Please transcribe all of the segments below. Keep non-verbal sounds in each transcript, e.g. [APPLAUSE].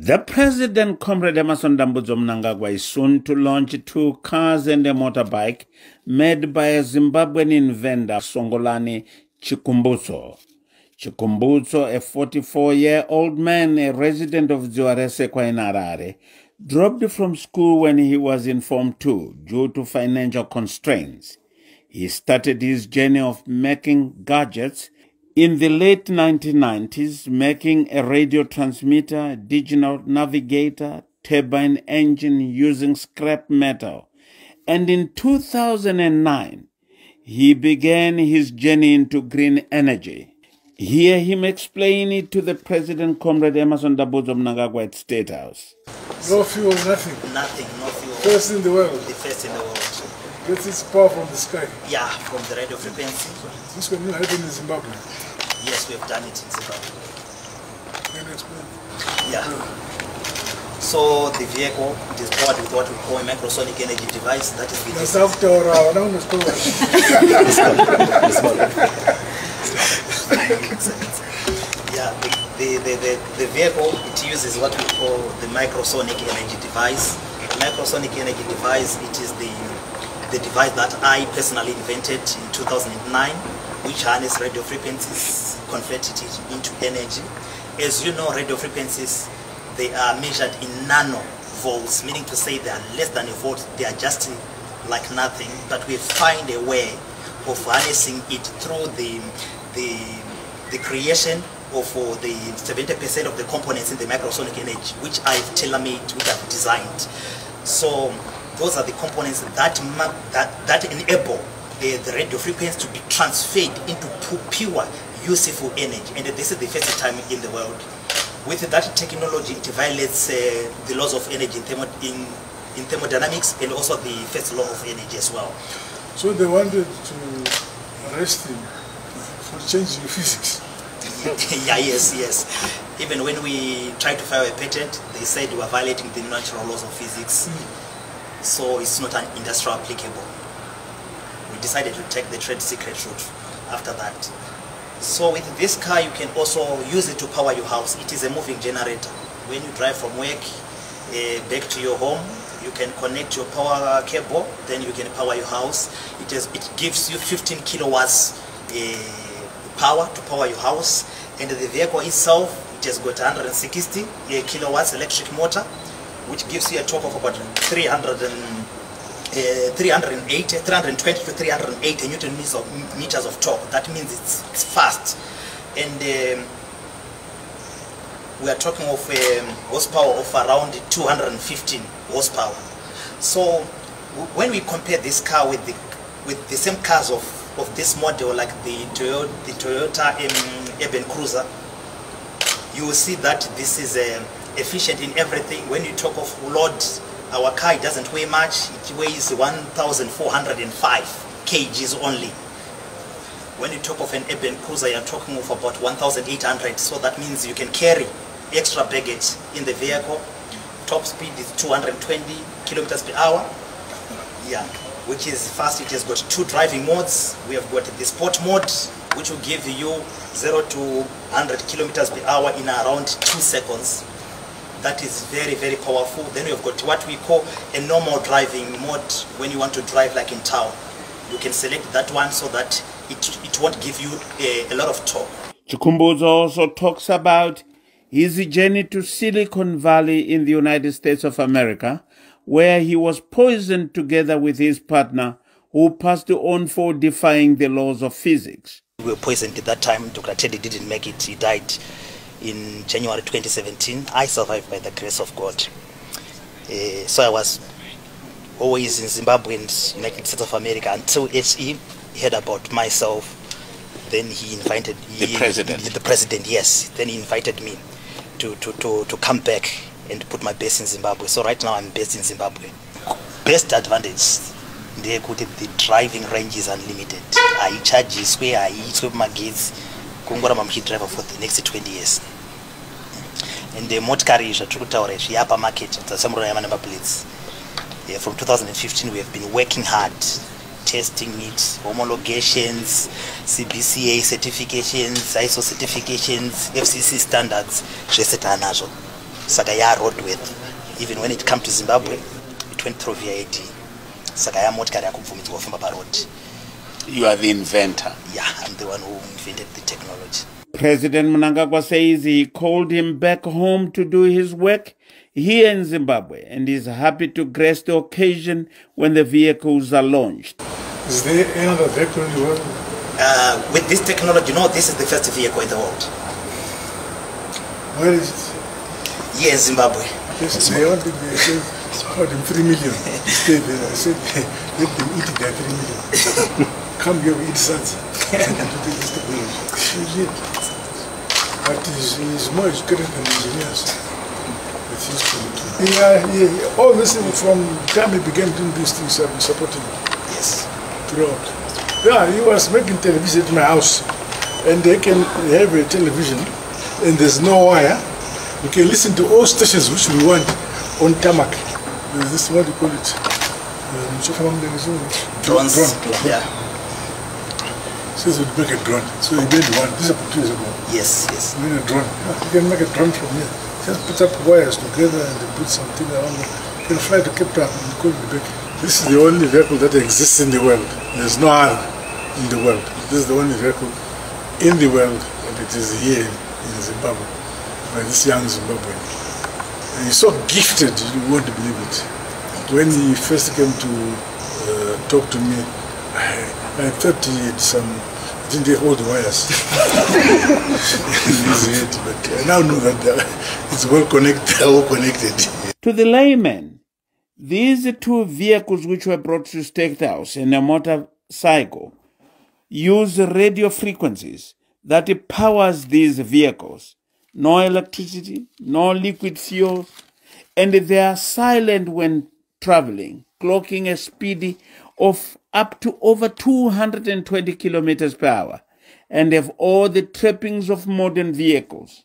The president, Comrade Emerson Dambudzo Mnangagwa, is soon to launch two cars and a motorbike made by a Zimbabwean inventor, Songolani Chikumbutso. Chikumbutso, a 44-year-old man, a resident of Dziwaresekwa in Harare, dropped from school when he was in Form 2 due to financial constraints. He started his journey of making gadgets in the late 1990s, making a radio transmitter, digital navigator, turbine engine using scrap metal. And in 2009, he began his journey into green energy. Hear him explain it to the President, Comrade Emerson Dambudzo Mnangagwa at State House. No fuel, nothing. Nothing, no fuel. First in the world. The first in the world. Gets its power from the sky. Yeah, from the radio frequency. This can happen in Zimbabwe. Yes, we have done it in Zimbabwe. Explain? Yeah. So the vehicle it is powered with what we call a microsonic energy device. That is the after our go. yeah, the, the, the, the vehicle it uses what we call the microsonic energy device. The microsonic energy device it is the the device that I personally invented in 2009, which harness radio frequencies, converted it into energy. As you know, radio frequencies they are measured in nano volts, meaning to say they are less than a volt. They are just like nothing. But we find a way of harnessing it through the the the creation of uh, the 70% of the components in the microsonic energy, which I've tailor-made, which I've designed. So those are the components that that, that enable the, the radio frequency to be transferred into pure, useful energy. And this is the first time in the world. With that technology, it violates uh, the laws of energy in, thermo- in, in thermodynamics and also the first law of energy as well. So they wanted to arrest him for changing [LAUGHS] physics. [LAUGHS] yeah, yes, yes. Even when we tried to file a patent, they said we were violating the natural laws of physics. So it's not an industrial applicable. We decided to take the trade secret route after that. So with this car, you can also use it to power your house. It is a moving generator. When you drive from work uh, back to your home, you can connect your power cable, then you can power your house. It, is, it gives you 15 kilowatts uh, power to power your house. And the vehicle itself, it has got 160 uh, kilowatts electric motor, which gives you a torque of about 300 and, uh, 380, 320 to 380 newton meters of, meters of torque. That means it's, it's fast. And um, we are talking of um, horsepower of around 215 horsepower. So when we compare this car with the with the same cars of, of this model, like the Toyota, the Toyota um, Urban Cruiser, you will see that this is um, efficient in everything. When you talk of load, our car doesn't weigh much. It weighs 1,405 kgs only. When you talk of an urban cruiser, you're talking of about 1,800. So that means you can carry extra baggage in the vehicle. Top speed is 220 kilometers per hour. Yeah, which is fast. It has got two driving modes. We have got the sport mode, which will give you 0 to 100 kilometers per hour in around 2 seconds. That is very, very powerful. Then we've got what we call a normal driving mode when you want to drive like in town. You can select that one so that it, it won't give you a, a lot of torque. Chikumbutso also talks about his journey to Silicon Valley in the United States of America, where he was poisoned together with his partner, who passed on for defying the laws of physics. We were poisoned at that time. Dr. Teddy didn't make it. He died in January 2017. I survived by the grace of God. Uh, so I was always in Zimbabwe and United States of America until HE heard about myself. Then he invited The he- president. The president, yes. Then he invited me to, to, to, to come back and put my base in Zimbabwe. So right now I'm based in Zimbabwe. Best advantage ndeyekuti the driving range is unlimited haichajiswe haiitwe magetsi kungoramba muchidriva for the next 20 years. And the motikari zvatiri kutaura izvi yapa market dzasamurona yama number plates yeah, from 2015 we have been working hard testing it homologations cbca certifications iso certifications fcc standards zvese taanazvo saka yaroadworth even when it come to zimbabwe it went through vid saka yamotikari yakubvumidzwa kufamba parod You are the inventor. yeah i'm the one who invented the technology President Mnangagwa says he called him back home to do his work here in Zimbabwe and is happy to grace the occasion when the vehicles are launched. Is there any other vehicle in the world? uh, with this technology no, this is the first vehicle in the world Where is it? here in zimbabwe Yes, they wanted they said about them three million. Stay there. I said let them eat their three million. Come here, we eat sons. to take this technology. She did. But he's, he's more educated than engineers. With his point. Yeah, yeah, yeah. All this from the time he began doing these things, I've been supporting him yes throughout. Yeah, he was making television at my house, and they can have a television, and there's no wire. You can listen to all stations which we want on tarmac. There's this what do you call it? Um, drones Drone. yeah Says we'd make a drone. So he made one. This is about two years ago. yes yes We made a drone. You can make a drone from here. Just put up wires together and put something around it. You can fly to Cape Town and call it back. This is the only vehicle that exists in the world. There's no other in the world. This is the only vehicle in the world and it is here in Zimbabwe by this young Zimbabwean. And he's so gifted, you won't believe it. When he first came to uh, talk to me, I, I thought he had some, I think they hold wires [LAUGHS] in his but I now know that uh, it's well connected, [LAUGHS] all connected. To the layman, these two vehicles which were brought to State House and a motorcycle use radio frequencies that powers these vehicles. No electricity, no liquid fuels, and they are silent when traveling, clocking a speed of up to over 220 kilometers per hour, and have all the trappings of modern vehicles.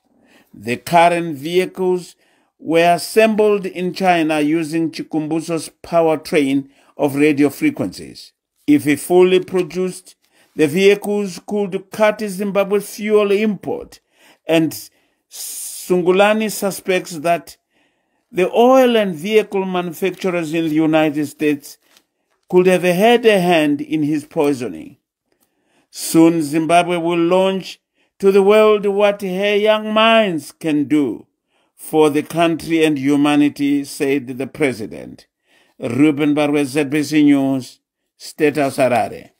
The current vehicles were assembled in China using Chikumbutso's powertrain of radio frequencies. If fully produced, the vehicles could cut Zimbabwe's fuel import, and Sangulani suspects that the oil and vehicle manufacturers in the United States could have had a hand in his poisoning. Soon Zimbabwe will launch to the world what her young minds can do for the country and humanity, said the president. Reuben Barwe, ZBC News, State House Harare.